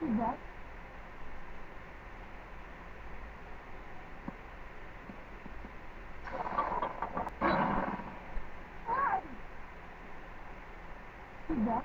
Да. Да.